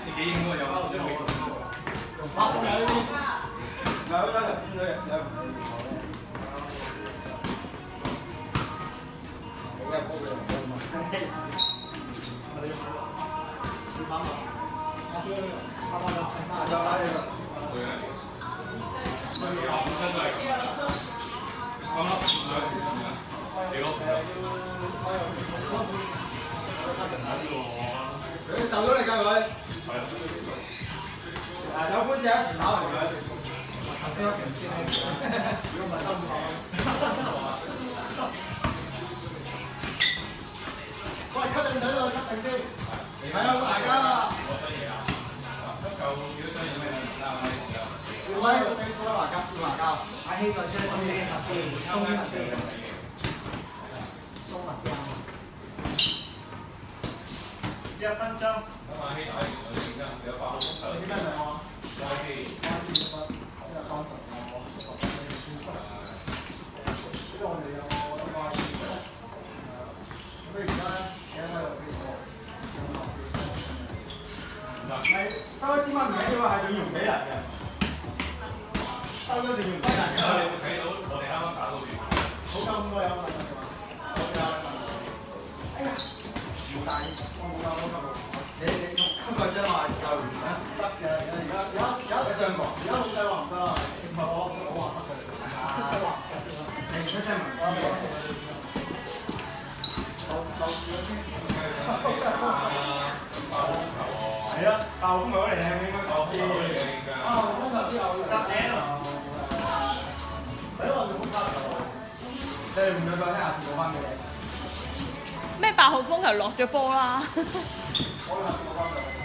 自己應該有有未同用八種有呢啲。有有頭先嗰日有唔同咧。你有煲嘅唔煲佢走咗嚟㗎佢。啊，手杯仔打佢。頭先。我唔知你，如果唔係得唔好。喂，吸引仔喎，吸引先。係啊，大家啊。都夠幾多張有咩啦？要威，要華膠，要華膠。阿希再先。鬆啲核啲，鬆啲核啲，鬆核啲啊！一分鐘。咁阿希打完我先得，有八號風球。你點解兩個？開機。開始一分，即係當時我我學緊嘅書出嚟。因為我哋有我有個書誒，咁而家咧，而家喺度試過，係收一千蚊唔緊要啊，係仲要唔俾人嘅。收咗仲要唔俾人有嘅。你會睇到我哋啱啱打到完。好咁多有問題㗎嘛？哎呀，唔大，我冇夠，冇夠。你你用三個啫嘛，夠完啦。得嘅，而家而家而家一張過。而家老細話唔得，唔係我我話得嘅，老細話唔得。你唔出聲唔我啊，爆風咪好嚟嘅，應該講先。啊，今日都有！你好卡你唔想再聽下次講翻俾你。咩八號風球落咗波啦？